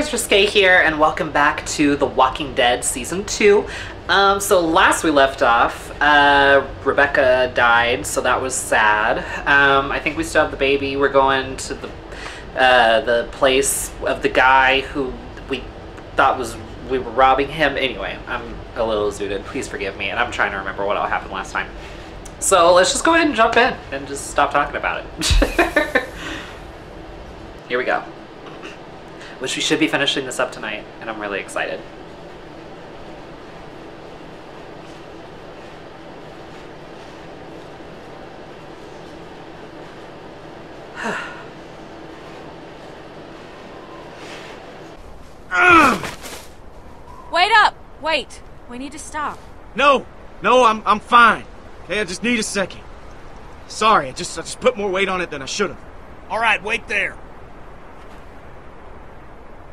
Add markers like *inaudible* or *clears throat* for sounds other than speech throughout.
guys, Risqué here, and welcome back to The Walking Dead Season 2. Um, so last we left off, uh, Rebecca died, so that was sad. Um, I think we still have the baby. We're going to the, uh, the place of the guy who we thought was, we were robbing him. Anyway, I'm a little zooted. Please forgive me, and I'm trying to remember what all happened last time. So let's just go ahead and jump in and just stop talking about it. *laughs* Here we go which we should be finishing this up tonight, and I'm really excited. *sighs* Wait up! Wait. We need to stop. No, no, I'm I'm fine. Okay, I just need a second. Sorry, I just I just put more weight on it than I should have. All right, wait there.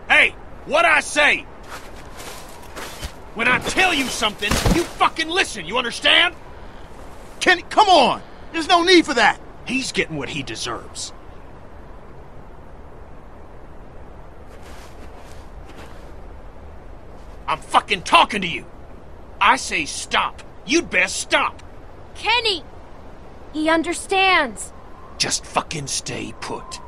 Hey, what I say? When I tell you something, you fucking listen, you understand? Kenny, come on! There's no need for that! He's getting what he deserves. I'm fucking talking to you. I say stop. You'd best stop. Kenny! He understands. Just fucking stay put.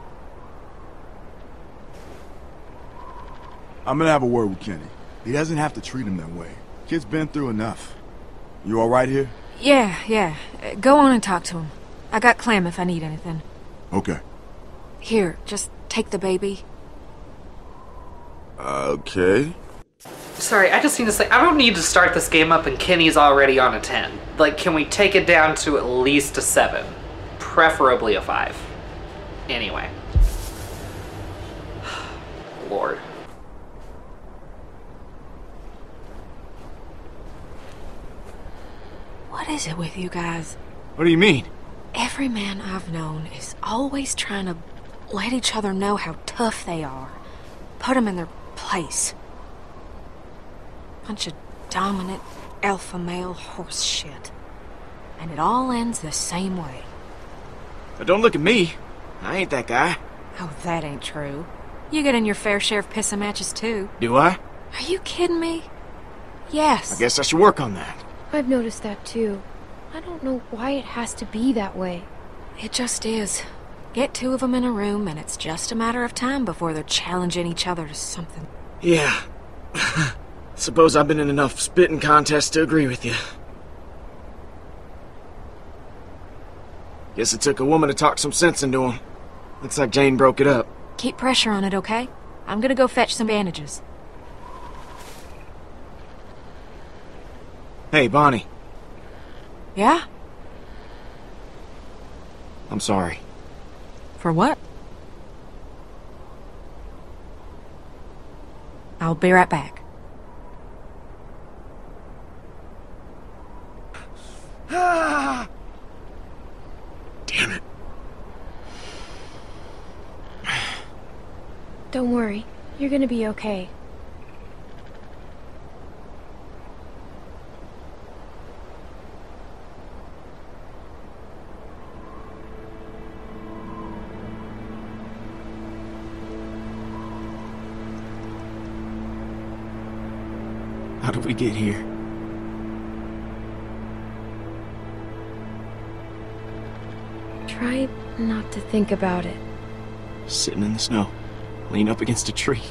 I'm gonna have a word with Kenny. He doesn't have to treat him that way. Kid's been through enough. You alright here? Yeah, yeah. Uh, Go on and talk to him. I got Clem if I need anything. Okay. Here, just take the baby. Okay. Sorry, I just need to say, I don't need to start this game up and Kenny's already on a 10. Like, can we take it down to at least a 7? Preferably a 5. Anyway. *sighs* Lord. What is it with you guys? What do you mean? Every man I've known is always trying to let each other know how tough they are. Put them in their place. Bunch of dominant alpha male horse shit. And it all ends the same way. But don't look at me. I ain't that guy. Oh, that ain't true. You get in your fair share of pissing matches too. Do I? Are you kidding me? Yes. I guess I should work on that. I've noticed that too. I don't know why it has to be that way. It just is. Get two of them in a room, and it's just a matter of time before they're challenging each other to something. Yeah. *laughs* Suppose I've been in enough spitting contests to agree with you. Guess it took a woman to talk some sense into him. Looks like Jane broke it up. Keep pressure on it, okay? I'm gonna go fetch some bandages. Hey, Bonnie. Yeah? I'm sorry. For what? I'll be right back. *sighs* Damn it. Don't worry. You're gonna be okay. Get here? Try not to think about it. Sitting in the snow, lean up against a tree,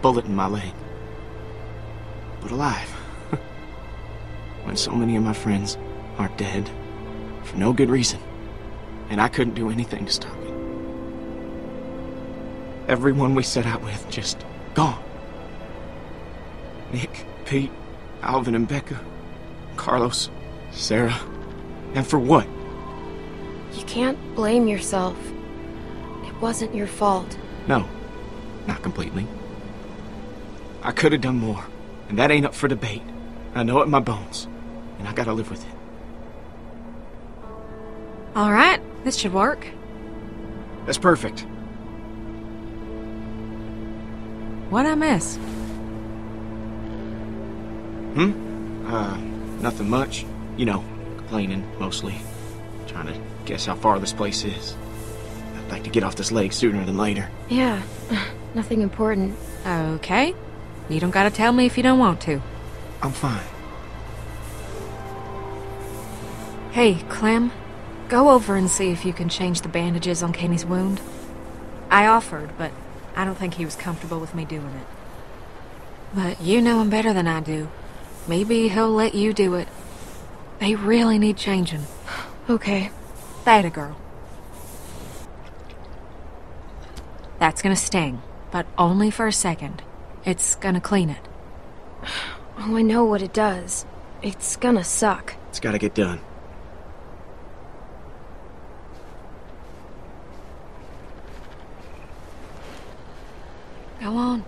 bullet in my leg. But alive. *laughs* when so many of my friends are dead for no good reason, and I couldn't do anything to stop it. Everyone we set out with just gone. Nick, Pete, Alvin and Becca, Carlos, Sarah. And for what? You can't blame yourself. It wasn't your fault. No, not completely. I could have done more, and that ain't up for debate. I know it in my bones, and I gotta live with it. All right, this should work. That's perfect. What'd I miss? Hmm? Uh, nothing much. You know, complaining, mostly. Trying to guess how far this place is. I'd like to get off this lake sooner than later. Yeah, *sighs* nothing important. Okay. You don't gotta tell me if you don't want to. I'm fine. Hey, Clem. Go over and see if you can change the bandages on Kenny's wound. I offered, but I don't think he was comfortable with me doing it. But you know him better than I do. Maybe he'll let you do it. They really need changing. Okay. That a girl. That's gonna sting, but only for a second. It's gonna clean it. Oh, I know what it does. It's gonna suck. It's gotta get done. Go on.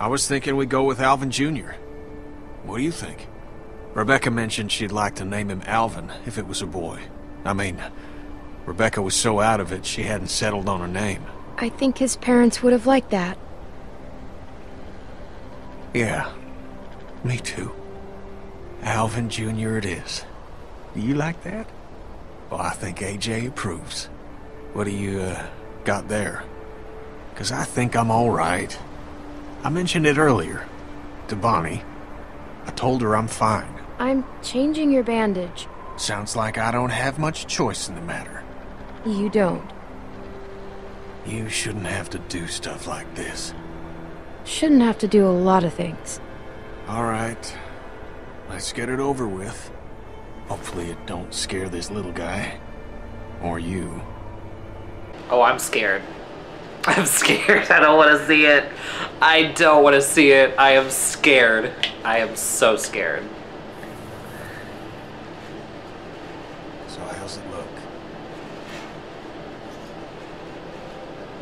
I was thinking we'd go with Alvin Jr. What do you think? Rebecca mentioned she'd like to name him Alvin if it was a boy. I mean, Rebecca was so out of it she hadn't settled on a name. I think his parents would have liked that. Yeah, me too. Alvin Jr. it is. Do you like that? Well, I think AJ approves. What do you, uh, got there? Because I think I'm all right. I mentioned it earlier to Bonnie. I told her I'm fine. I'm changing your bandage. Sounds like I don't have much choice in the matter. You don't. You shouldn't have to do stuff like this. Shouldn't have to do a lot of things. All right. Let's get it over with. Hopefully it don't scare this little guy. Or you. Oh, I'm scared. *laughs* I'm scared. I don't want to see it. I don't want to see it. I am scared. I am so scared. So how's it look?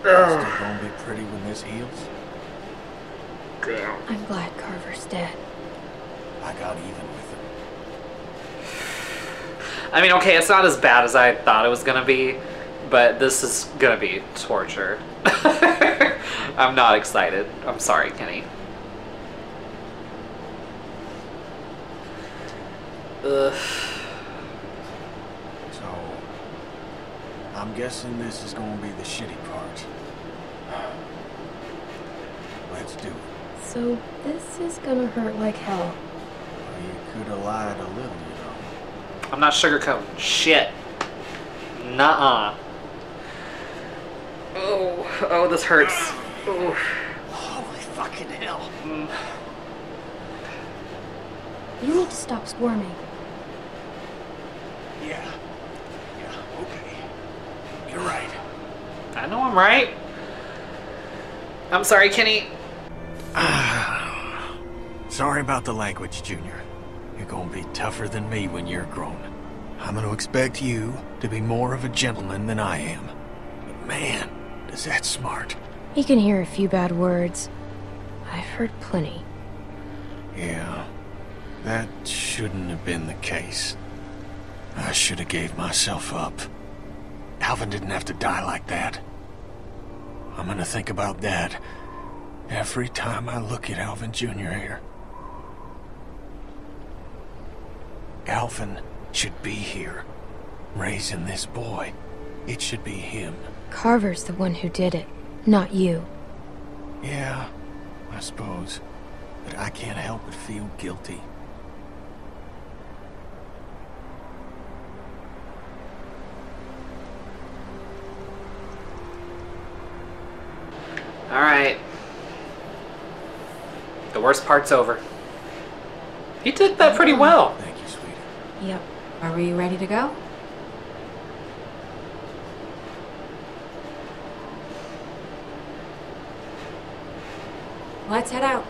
Still gonna be pretty when this heals? Damn. I'm glad Carver's dead. I got even with him. I mean, okay, it's not as bad as I thought it was gonna be, but this is gonna be torture. *laughs* I'm not excited. I'm sorry, Kenny. Ugh. So, I'm guessing this is gonna be the shitty part. Let's do it. So, this is gonna hurt like hell. Well, you could have lied a little, you know. I'm not sugarcoating shit. Nuh-uh. Oh, oh, this hurts. Oh. Holy fucking hell. You need to stop squirming. Yeah. Yeah, okay. You're right. I know I'm right. I'm sorry, Kenny. *sighs* Sorry about the language, Junior. You're gonna be tougher than me when you're grown. I'm gonna expect you to be more of a gentleman than I am. But man, is that smart. He can hear a few bad words. I've heard plenty. Yeah, that shouldn't have been the case. I should have gave myself up. Alvin didn't have to die like that. I'm gonna think about that every time I look at Alvin Jr. here. Alvin should be here, raising this boy. It should be him. Carver's the one who did it, not you. Yeah, I suppose. But I can't help but feel guilty. All right. The worst part's over. He did that pretty mm-hmm. well. Thank you, sweetie. Yep. Are we ready to go? Let's head out.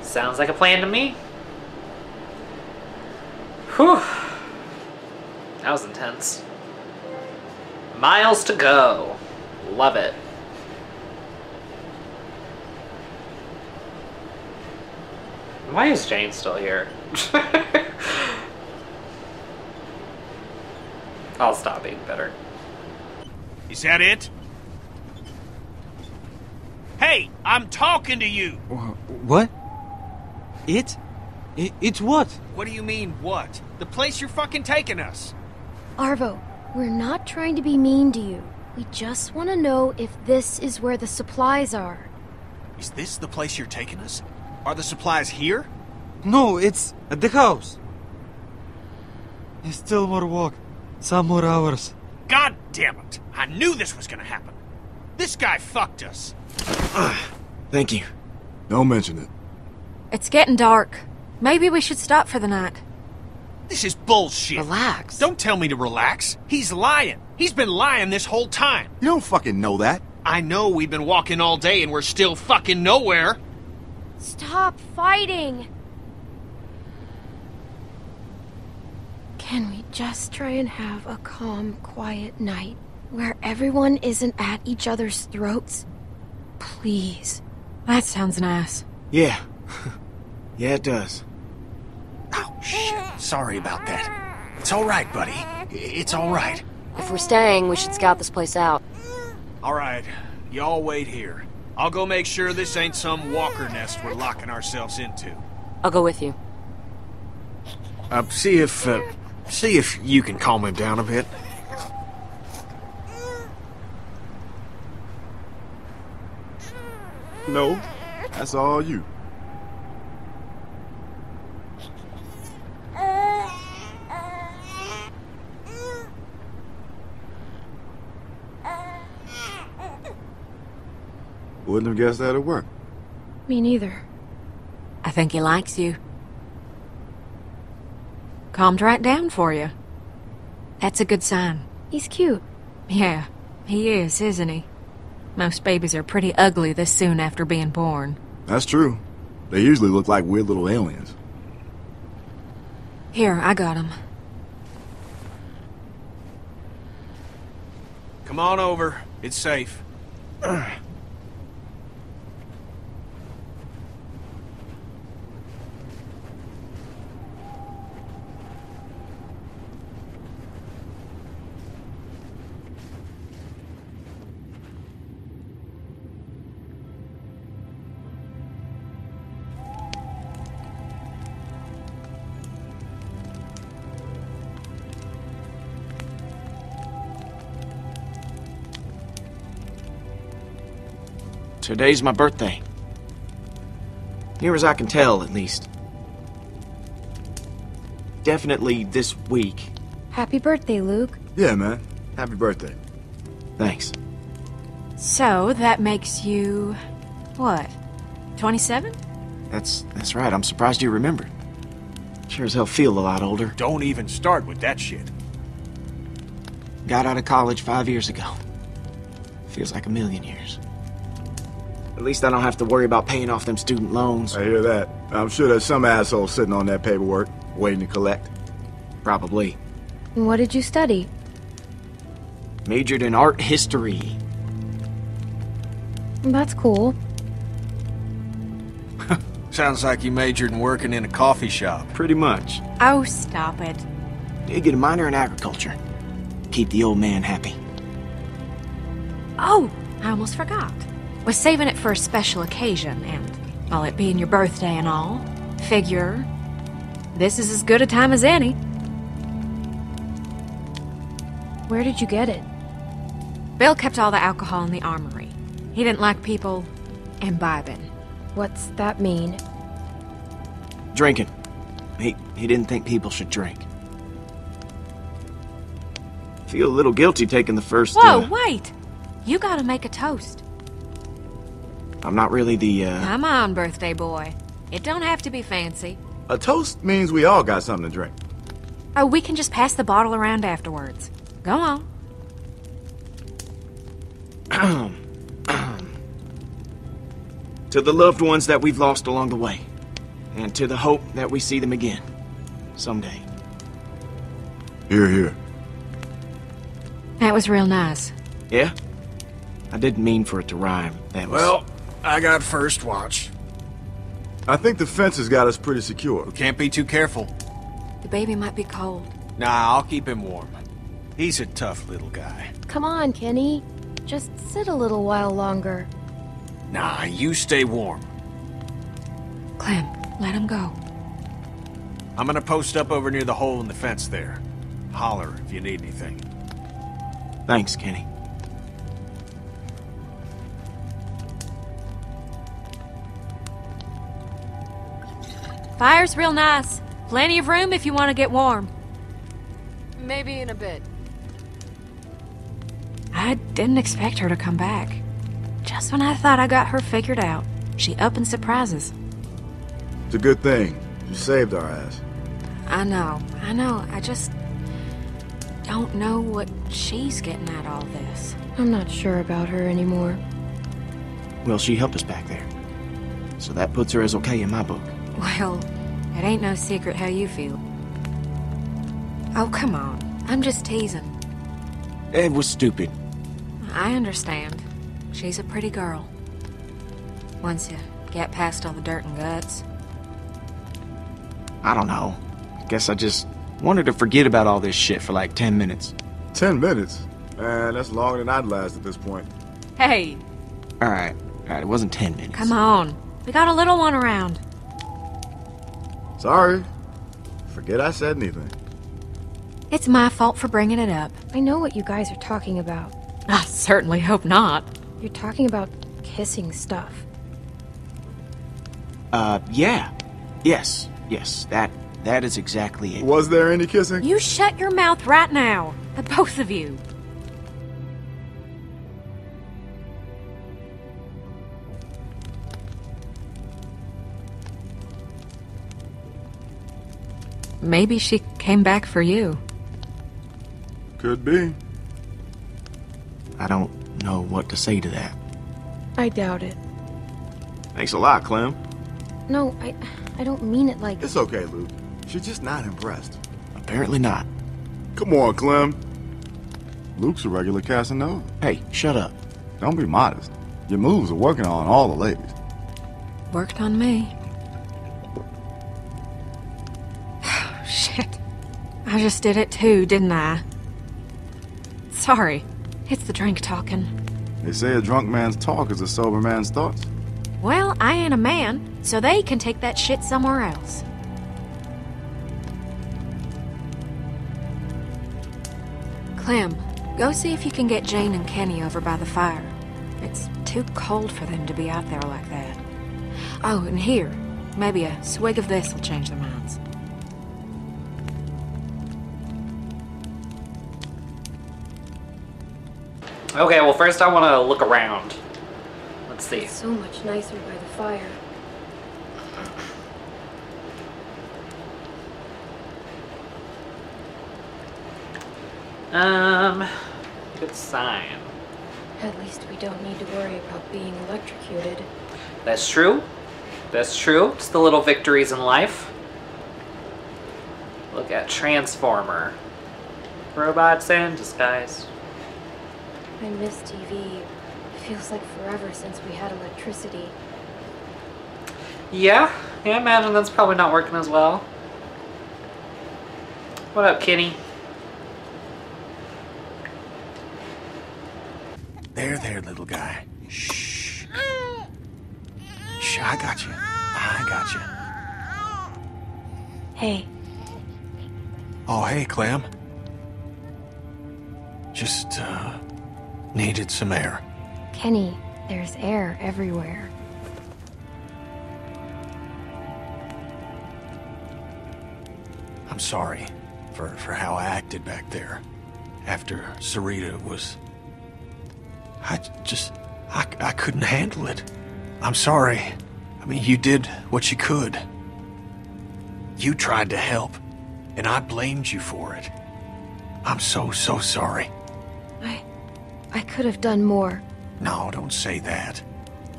Sounds like a plan to me. Whew. That was intense. Miles to go. Love it. Why is Jane still here? *laughs* I'll stop being better. Is that it? Hey, I'm talking to you. What? It? I it's what? What do you mean, what? The place you're fucking taking us. Arvo, we're not trying to be mean to you. We just want to know if this is where the supplies are. Is this the place you're taking us? Are the supplies here? No, it's at the house. It's still more walk. Some more hours. God damn it! I knew this was gonna happen. This guy fucked us. *sighs* Thank you. Don't mention it. It's getting dark. Maybe we should stop for the night. This is bullshit. Relax. Don't tell me to relax. He's lying. He's been lying this whole time. You don't fucking know that. I know we've been walking all day and we're still fucking nowhere. Stop fighting! Can we just try and have a calm, quiet night where everyone isn't at each other's throats? Please. That sounds nice. Yeah. *laughs* yeah, it does. Oh, shit. Sorry about that. It's all right, buddy. It's all right. If we're staying, we should scout this place out. All right. Y'all wait here. I'll go make sure this ain't some walker nest we're locking ourselves into. I'll go with you. Uh, see if, uh, see if you can calm him down a bit. No, that's all you. Wouldn't have guessed that'd work. Me neither. I think he likes you. Calmed right down for you. That's a good sign. He's cute. Yeah, he is, isn't he? Most babies are pretty ugly this soon after being born. That's true. They usually look like weird little aliens. Here, I got them. Come on over. It's safe. *clears throat* Today's my birthday. Near as I can tell, at least. Definitely this week. Happy birthday, Luke. Yeah, man. Happy birthday. Thanks. So, that makes you. what? 27? That's that's right. I'm surprised you remembered. Sure as hell feel a lot older. Don't even start with that shit. Got out of college five years ago. Feels like a million years. At least I don't have to worry about paying off them student loans. I hear that. I'm sure there's some asshole sitting on that paperwork, waiting to collect. Probably. What did you study? Majored in art history. That's cool. *laughs* Sounds like you majored in working in a coffee shop. Pretty much. Oh, stop it. Did get a minor in agriculture. Keep the old man happy. Oh, I almost forgot. Was saving it for a special occasion, and, well, it being your birthday and all, figure this is as good a time as any. Where did you get it? Bill kept all the alcohol in the armory. He didn't like people imbibing. What's that mean? Drinking. He he didn't think people should drink. Feel a little guilty taking the first. Whoa, uh, wait! You gotta make a toast. I'm not really the. uh... Come on, birthday boy. It don't have to be fancy. A toast means we all got something to drink. Oh, we can just pass the bottle around afterwards. Go on. *clears throat* To the loved ones that we've lost along the way, and to the hope that we see them again someday. Hear, hear. That was real nice. Yeah? I didn't mean for it to rhyme. That was. Well, I got first watch. I think the fence has got us pretty secure. We can't be too careful. The baby might be cold. Nah, I'll keep him warm. He's a tough little guy. Come on, Kenny. Just sit a little while longer. Nah, you stay warm. Clem, let him go. I'm gonna post up over near the hole in the fence there. Holler if you need anything. Thanks, Kenny. Fire's real nice. Plenty of room if you want to get warm. Maybe in a bit. I didn't expect her to come back. Just when I thought I got her figured out, she up and surprises. It's a good thing. You saved our ass. I know, I know. I just don't know what she's getting at all this. I'm not sure about her anymore. Well, she helped us back there. So that puts her as okay in my book. Well, it ain't no secret how you feel. Oh, come on. I'm just teasing. It was stupid. I understand. She's a pretty girl. Once you get past all the dirt and guts. I don't know. Guess I just wanted to forget about all this shit for like 10 minutes. Ten minutes? Man, that's longer than I'd last at this point. Hey, Alright, alright, it wasn't 10 minutes. come on. We got a little one around. Sorry. Forget I said anything. It's my fault for bringing it up. I know what you guys are talking about. I certainly hope not. You're talking about kissing stuff. Uh, yeah. Yes, yes, that that is exactly it. Was there any kissing? You shut your mouth right now. The both of you. Maybe she came back for you. Could be. I don't know what to say to that. I doubt it. Thanks a lot, Clem. No, I I don't mean it like It's okay, Luke. She's just not impressed. Apparently not. Come on, Clem. Luke's a regular Casanova. Hey, shut up. Don't be modest. Your moves are working on all the ladies. Worked on me. I just did it too, didn't I? Sorry. It's the drink talking. They say a drunk man's talk is a sober man's thoughts. Well, I ain't a man, so they can take that shit somewhere else. Clem, go see if you can get Jane and Kenny over by the fire. It's too cold for them to be out there like that. Oh, and here, maybe a swig of this will change their minds. Okay, well, first I want to look around. Let's see. it's so much nicer by the fire. Um, good sign. At least we don't need to worry about being electrocuted. That's true. That's true. It's the little victories in life. Look at Transformer. Robots in disguise. I miss TV. It feels like forever since we had electricity. Yeah, yeah, I imagine that's probably not working as well. What up, Kenny? There, there, little guy. Shh. Shh, I got you. I got you. Hey, Oh, hey, Clem. Just, uh, needed some air. Kenny, there's air everywhere. I'm sorry for, for how I acted back there. After Sarita was. I just. I, I couldn't handle it. I'm sorry. I mean, you did what you could. You tried to help, and I blamed you for it. I'm so, so sorry. I. Could have done more. No, don't say that.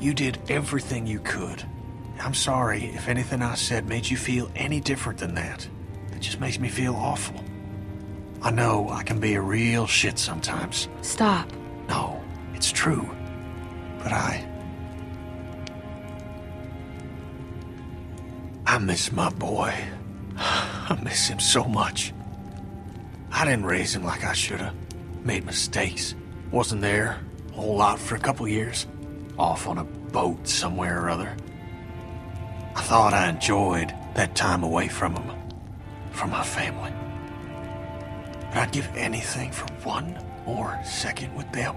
You did everything you could. I'm sorry if anything I said made you feel any different than that. It just makes me feel awful. I know I can be a real shit sometimes. Stop. No, it's true. But I. I miss my boy. *sighs* I miss him so much. I didn't raise him like I should have. Made mistakes. Wasn't there a whole lot for a couple years. Off on a boat somewhere or other. I thought I enjoyed that time away from them, from my family. But I'd give anything for one more second with them.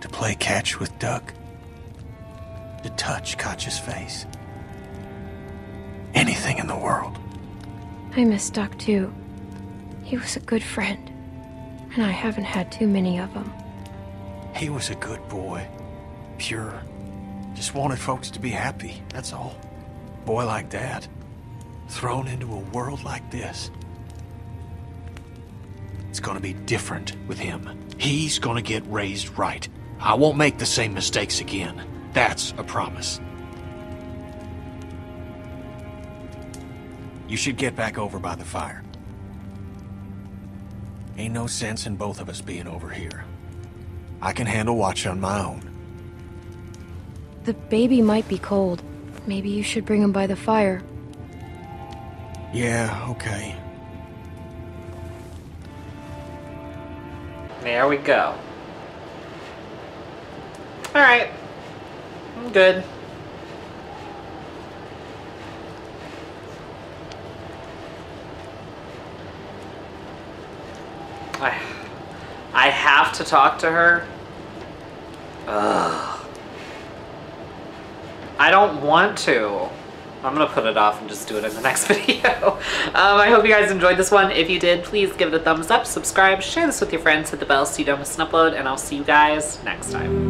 To play catch with Duck. To touch Katjaa's face. Anything in the world. I miss Duck too. He was a good friend, and I haven't had too many of them. He was a good boy. Pure. Just wanted folks to be happy, that's all. Boy like that. Thrown into a world like this. It's gonna be different with him. He's gonna get raised right. I won't make the same mistakes again. That's a promise. You should get back over by the fire. Ain't no sense in both of us being over here. I can handle watch on my own. The baby might be cold. Maybe you should bring him by the fire. Yeah, okay. There we go. Alright. I'm good. I, I have to talk to her. Ugh. I don't want to. I'm gonna put it off and just do it in the next *laughs* video. um, I hope you guys enjoyed this one. If you did, please give it a thumbs up, subscribe, share this with your friends, hit the bell so you don't miss an upload, and I'll see you guys next time.